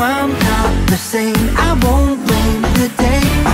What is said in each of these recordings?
I'm not the same. I won't blame the day.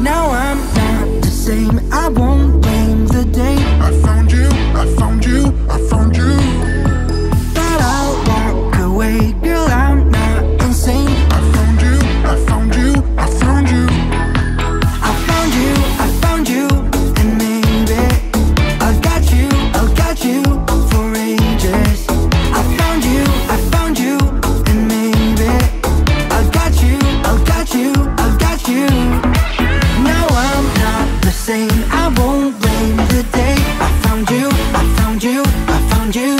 Now I'm not the same, I won't don't blame the day I found you, I found you, I found you.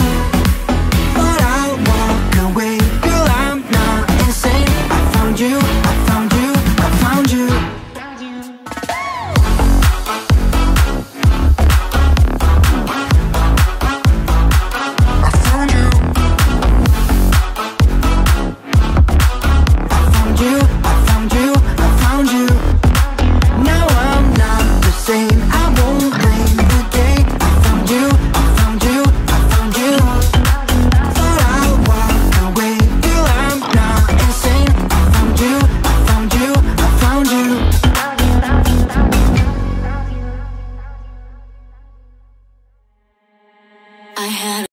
I had